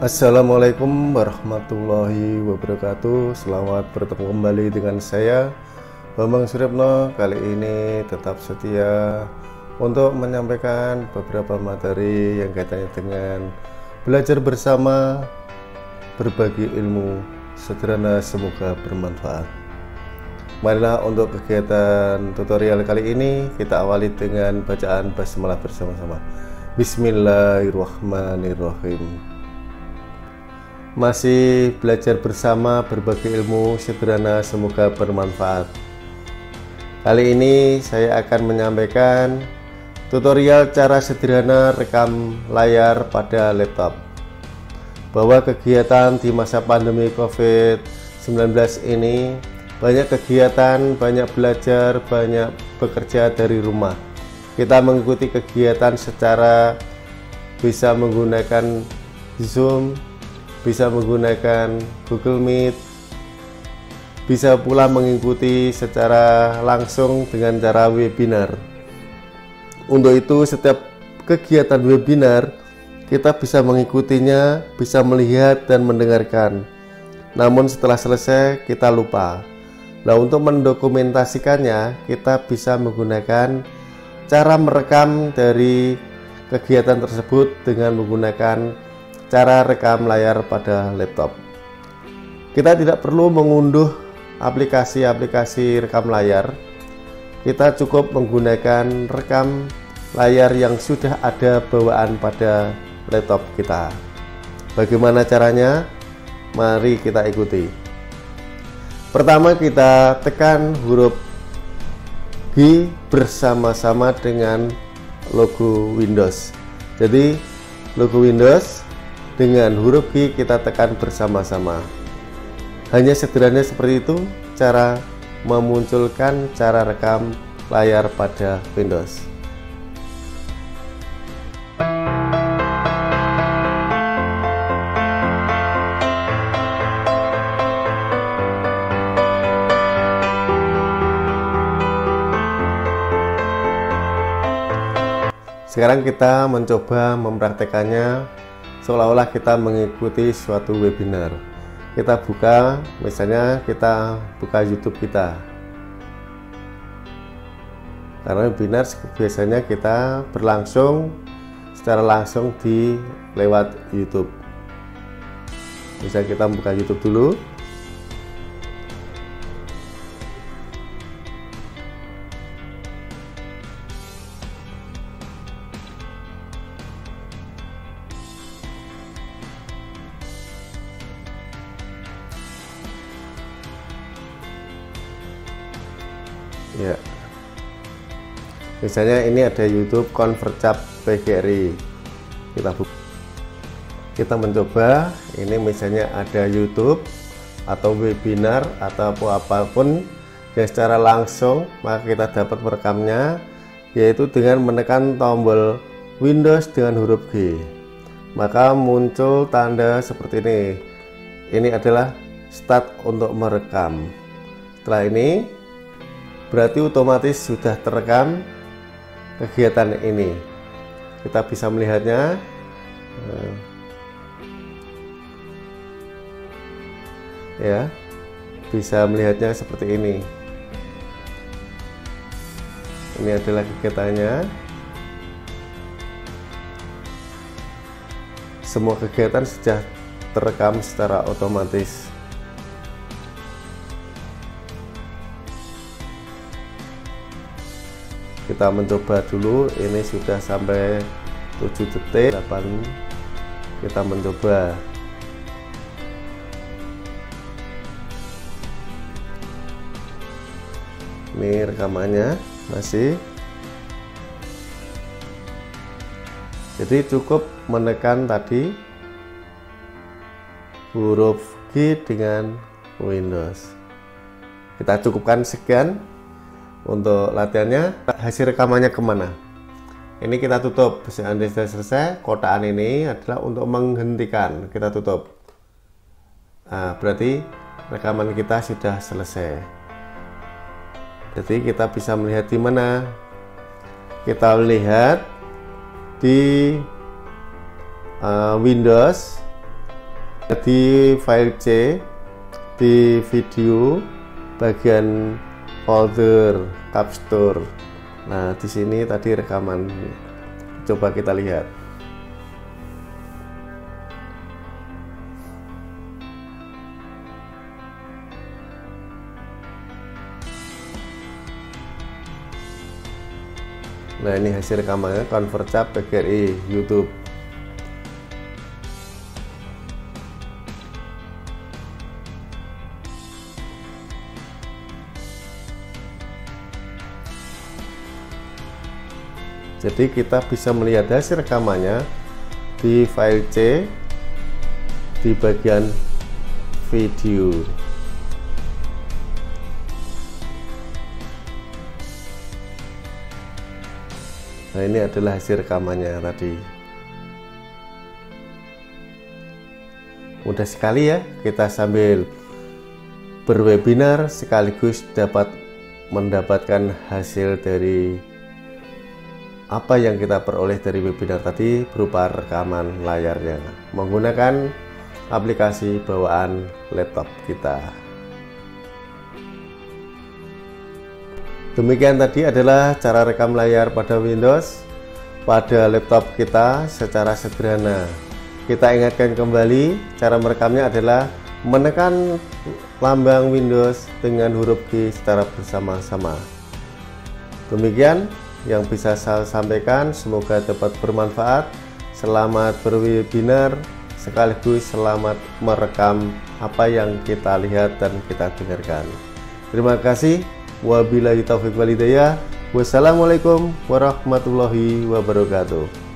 Assalamualaikum warahmatullahi wabarakatuh. Selamat bertemu kembali dengan saya Bambang Suryapno. Kali ini tetap setia Untuk menyampaikan beberapa materi yang kaitannya dengan Belajar bersama Berbagi ilmu. Sederhana semoga bermanfaat. Marilah untuk kegiatan tutorial kali ini Kita awali dengan bacaan basmalah bersama-sama Bismillahirrahmanirrahim. Masih belajar bersama berbagi ilmu sederhana semoga bermanfaat. Kali ini saya akan menyampaikan tutorial cara sederhana rekam layar pada laptop. Bahwa kegiatan di masa pandemi covid-19 ini banyak kegiatan, banyak belajar, banyak bekerja dari rumah kita mengikuti kegiatan secara bisa menggunakan Zoom, bisa menggunakan Google Meet, bisa pula mengikuti secara langsung dengan cara webinar. Untuk itu, setiap kegiatan webinar kita bisa mengikutinya, bisa melihat dan mendengarkan. Namun setelah selesai kita lupa. Nah, untuk mendokumentasikannya, kita bisa menggunakan cara merekam dari kegiatan tersebut dengan menggunakan cara rekam layar pada laptop. Kita tidak perlu mengunduh aplikasi-aplikasi rekam layar. Kita cukup menggunakan rekam layar yang sudah ada bawaan pada laptop kita. Bagaimana caranya? Mari kita ikuti. Pertama kita tekan huruf G bersama-sama dengan logo Windows. Jadi logo Windows dengan huruf G kita tekan bersama-sama. Hanya sederhana seperti itu cara memunculkan cara rekam layar pada Windows. Sekarang kita mencoba mempraktekannya seolah-olah kita mengikuti suatu webinar. Kita buka misalnya kita buka YouTube kita. Karena webinar biasanya kita berlangsung secara langsung di lewat YouTube. Bisa kita buka YouTube dulu ya. Misalnya ini ada YouTube ConvertCap PGRI kita buka kita mencoba ini misalnya ada YouTube atau webinar atau apa pun yang secara langsung maka kita dapat merekamnya yaitu dengan menekan tombol Windows dengan huruf G. Maka muncul tanda seperti ini. Ini adalah start untuk merekam. Setelah ini berarti otomatis sudah terekam kegiatan ini. Kita bisa melihatnya. Eh, ya bisa melihatnya seperti ini. Ini adalah kegiatannya. Semua kegiatan sudah terekam secara otomatis kita mencoba dulu ini sudah sampai 7 detik 8 kita mencoba? Ini rekamannya masih. Jadi cukup menekan tadi huruf G dengan Windows. Kita cukupkan sekian untuk latihannya hasil rekamannya ke mana? Ini kita tutup. Seandainya sudah selesai. Kotaan ini adalah untuk menghentikan. Kita tutup. Nah, berarti rekaman kita sudah selesai. Jadi kita bisa melihat di mana? Kita lihat di uh, Windows. Di file C di video bagian folder capture nah di sini tadi rekaman. Coba kita lihat. Nah ini hasil rekamannya convert cap PGRI YouTube Jadi kita bisa melihat hasil rekamannya di file C di bagian video. Nah ini adalah hasil rekamannya tadi. Mudah sekali ya kita sambil berwebinar sekaligus dapat mendapatkan hasil dari apa yang kita peroleh dari webinar tadi berupa rekaman layarnya menggunakan aplikasi bawaan laptop kita. Demikian tadi adalah cara rekam layar pada Windows pada laptop kita secara sederhana. Kita ingatkan kembali cara merekamnya adalah menekan lambang Windows dengan huruf G secara bersama-sama. Demikian yang bisa saya sampaikan. Semoga dapat bermanfaat. Selamat berwebinar. Sekaligus selamat merekam apa yang kita lihat dan kita dengarkan. Terima kasih. Wabillahi taufiq walidayah wassalamualaikum warahmatullahi wabarakatuh